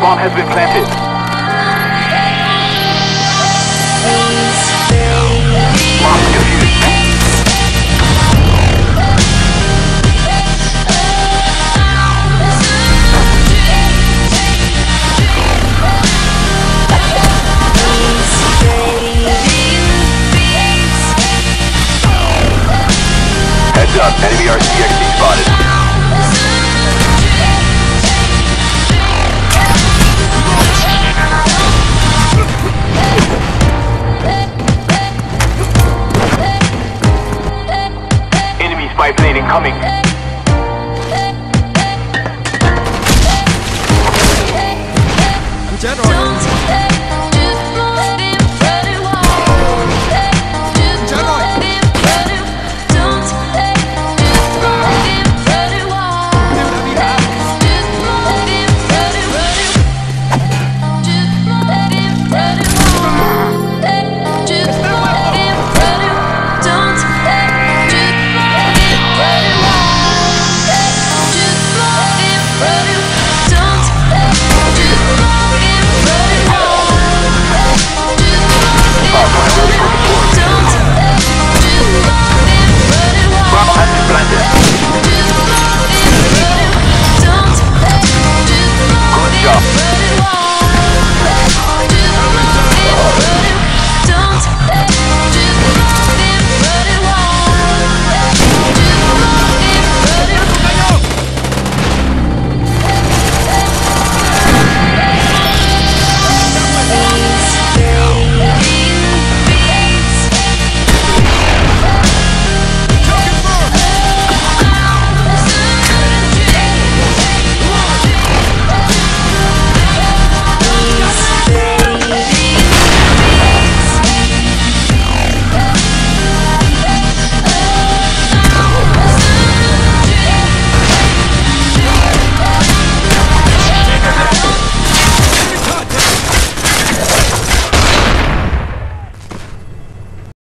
bomb has been planted. Heads up, enemy RCXD spotted. 5 coming.